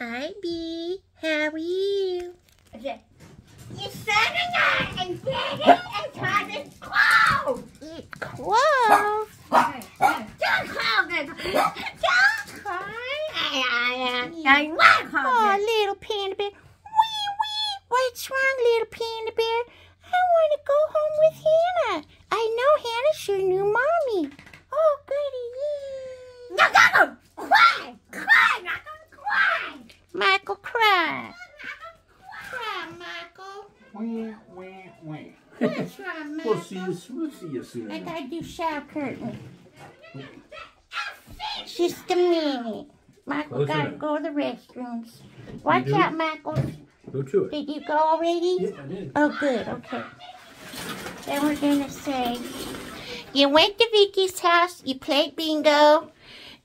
Hi, Bee. How are you? Okay. You're standing on and standing and trying to close. Eat. Don't close it. Don't cry. I, I, want to close Oh, little panda bear. Wee, wee. What's wrong, little see you soon. I gotta do shower curtain. Just a minute. Michael Close gotta enough. go to the restrooms. Watch do? out, Michael. Go to it. Did you go already? Yeah, I did. Oh, good. Okay. Then we're gonna say, you went to Vicky's house. You played bingo.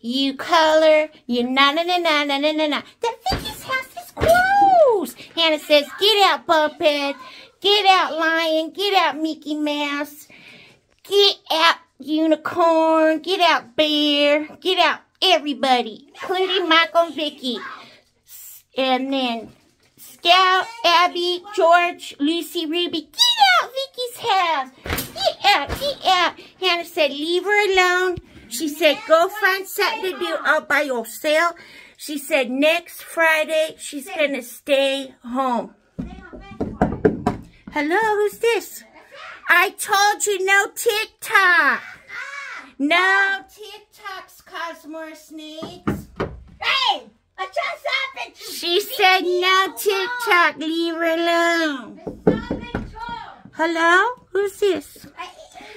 You color. You na na na na na na na na. That Vicky's house is closed. Hannah says, "Get out, Bumphead. Get out, Lion. Get out, Mickey Mouse. Get out, Unicorn. Get out, Bear. Get out, everybody, including Michael and Vicky." And then Scout, Abby, George, Lucy, Ruby, get out Vicky's house. Get out, get out. Hannah said, leave her alone. She said, go find something to do all by yourself. She said, next Friday, she's going to stay home. Hello, who's this? I told you no TikTok. No TikToks cause more snakes. Hey, I just happened She said no TikTok. Leave her alone. Hello? Who's this?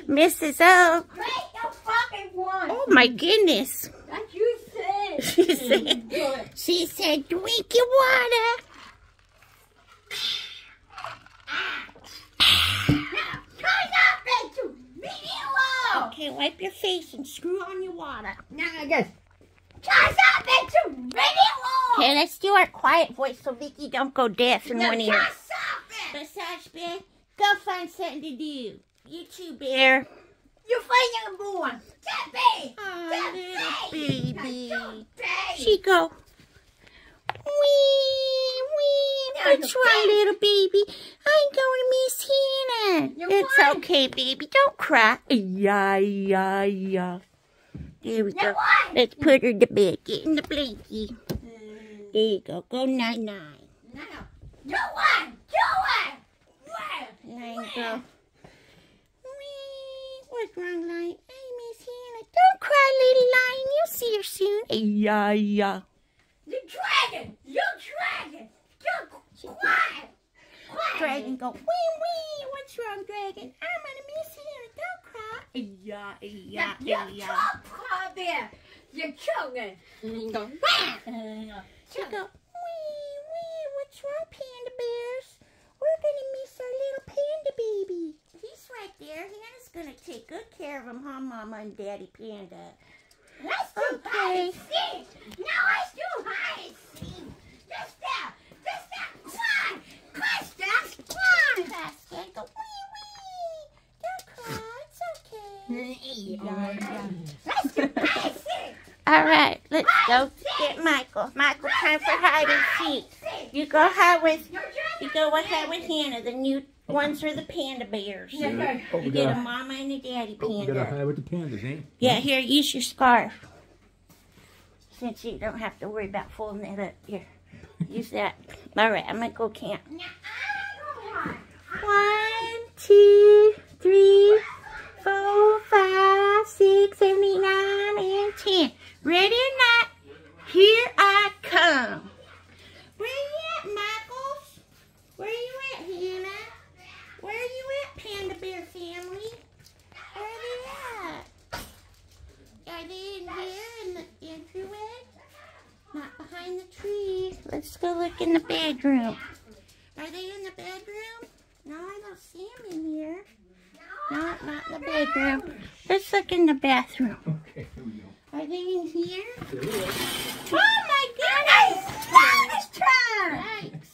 Mrs. O. Break the fucking one. Oh my goodness. That you said. She said, she said, drink your water. Try not to leave me alone. Okay, wipe your face and screw on your water. Now I guess. Try not to leave me. Okay, let's do our quiet voice so Vicky don't go deaf in Now one ear. just stop it. Massage Bear, go find something to do. You too, Bear. You find your boy. Debbie. Oh, little baby. Debbie. She go, wee, wee, what's you little baby? I'm going to miss Hannah. You're it's fine. okay, baby. Don't cry. Yeah, yeah, yeah. There we Now go. what? Let's put her to bed. Get in the blankie. Mm. There you go. Go night-night. No. You won. You won. Win. There you go. Wee, what's wrong, Lion? Hey, Miss Hannah. Don't cry, little Lion. You'll see her soon. Yeah, yeah. You dragon. You dragon. You quiet. Quiet. Dragon go, wee wee, what's wrong, Dragon? I'm gonna miss you, don't cry. Yeah, yeah, Yeah, you yeah. talk, Paw Bear. You're children. You go, wah. She go, wee wee, what's wrong, panda bears? We're gonna miss our little panda baby. He's right there. Hannah's gonna take good care of him, huh, Mama and Daddy Panda? Let's do Okay. hide and seek. Now let's do hide and seek. Just that. Just that. Come on. Christus, come on. Basket, go, wee wee. Don't cry, it's okay. Yeah, yeah. Let's do hide and seek. All right, let's go get Michael. Michael, time for hide and seek. You go hide with You're You dragon. go ahead with Hannah. The new ones are the panda bears. Yeah, yeah. Oh, You get a mama and a daddy we gotta panda. hide with the pandas, eh? Yeah, here, use your scarf. Since you don't have to worry about folding it up. Here, use that. All right, I'm gonna go count. Now, I don't want. One, two, three, four, five, six, seven, eight, nine, and ten. Ready or not, here I come. Where you at, Michaels? Where you at, Hannah? Where you at, Panda Bear family? Where they at? Are they in here in the entryway? Not behind the tree. Let's go look in the bedroom. Are they in the bedroom? No, I don't see them in here. No, not not in the bedroom. Let's look in the bathroom. Okay, here we go. Are they in here? There we go. Oh my goodness! Mine's turn. Yikes.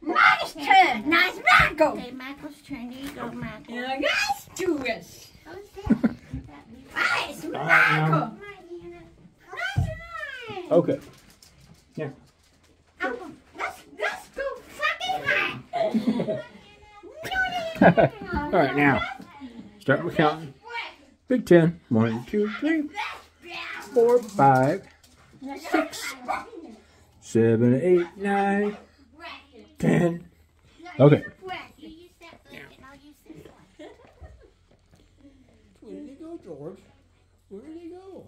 Mine's turn. Now it's Michael. Okay, Michael's turn. There you go, Michael. Now let's do this. Who's that? Mine's now. Michael. Hi, Hannah. Mine's mine. Okay. I All right, now start with counting. Big ten. One, two, three, four, five, six, seven, eight, nine, ten. Okay. You use that book and I'll use this one. Where did he go, George? Where did he go?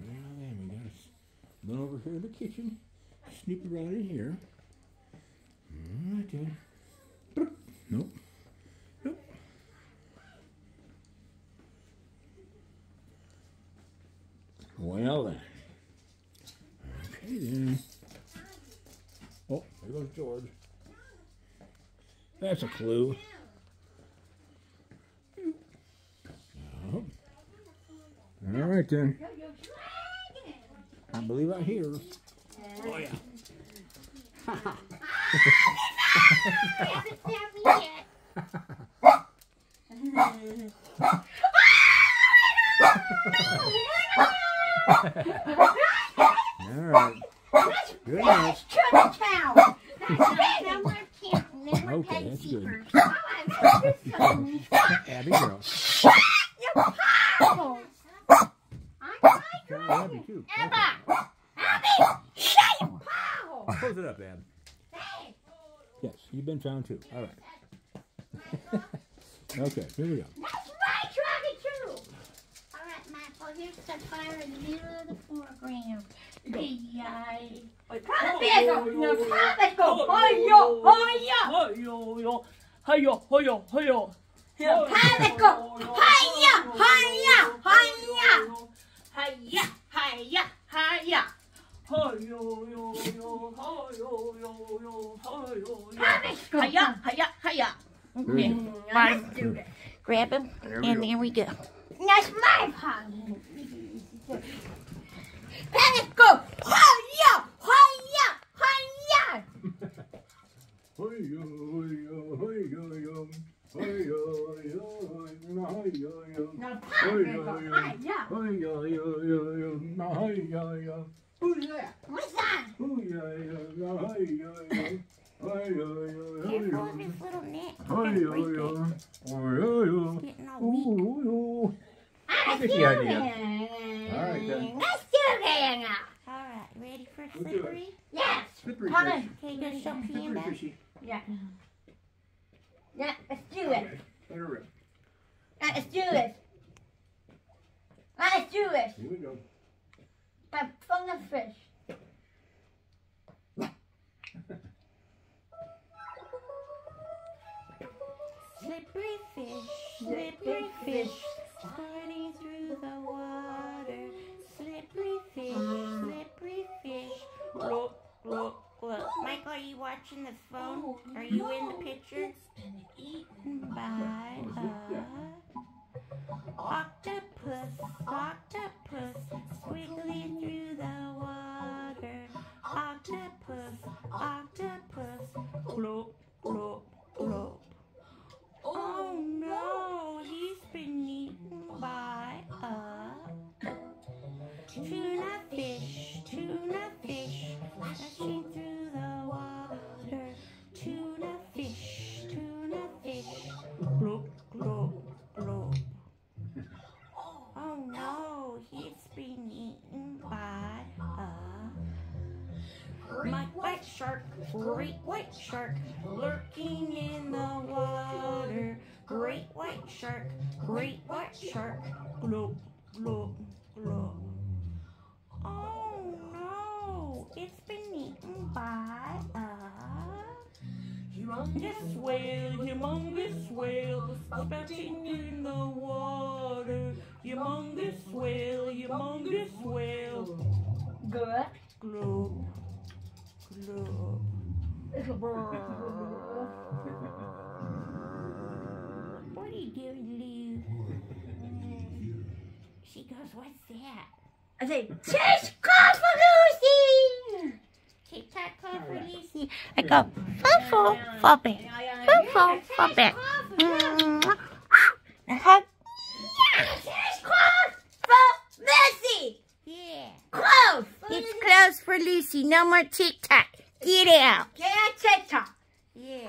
We gotta run over here in the kitchen, snoop around in here. All right then. Boop. Nope. Nope. Well then. Okay then. Oh, there goes George. That's a clue. Oh. All right then. I believe I hear. Oh yeah. Oh, Haven't found. All right. Good enough. Chinatown. No more camp, no more Okay, that's good. Abby girl. Oh, Try Abby too. Emma! shut your mouth. Close it up, Ab. Yes, you've too. All right. okay, here we go. That's my truck too. All right, Michael, here's the fire in the middle of the foreground. Yay. Come here, no, come, let's go. Hi-yo, hi-yo. Hi-yo, hi-yo, hi-yo, hi-yo. Come, let's go. Hi-ya, hi-ya, hi-ya. Hi-ya, hi-ya, hi-ya. Hi-yo, yo, yo, hi-yo, yo, yo, hi-yo, yo. Let's go. Hi-ya, hi-ya, hi-ya. Okay. Let's do this. Grab him, There we and go. there we go. That's my part. Let's go. Hi-ya, hi-ya, hi-ya. Now, come, let's go. Hi-ya. Who's that? What's that? Careful of his little neck. Oh, He's gonna break it. Getting all weak. Let's Get do the idea. it. All right, then. Let's do it now. All right, ready for We'll do it. slippery? Yes. Slippery Come fish. on. Okay, go show Slippery Panda. fishy. Yeah. Yeah, let's do it. Let her rip. Uh, Let's do it. Uh, Let's do it. Here we go. But from the fish. Slippery fish, slippery fish, sliding through the water. Slippery fish, slippery fish. Look, look, look. Michael, are you watching the phone? Are you in the picture? Eaten by a octopus, octopus, white shark, great white shark, lurking in the water. Great white shark, great white shark, glop, glop, glop. Oh no, it's been eaten by a humongous whale, humongous whale, splashing in the water. Humongous whale, humongous whale, Good. glop. What are you doing, Lou? She goes, what's that? I say, Tish, call for Lucy. Tic tac toe for Lucy. I go, fun fall back. Fun fall, fall back. Uh-huh. Tish, call for Lucy. Yeah. Close. It's closed for Lucy. No more tic tac. Get out. Get it. Yeah.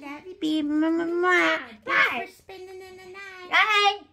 Love you, baby. Mwah, mwah. Bye. Thanks for spending the night. Bye.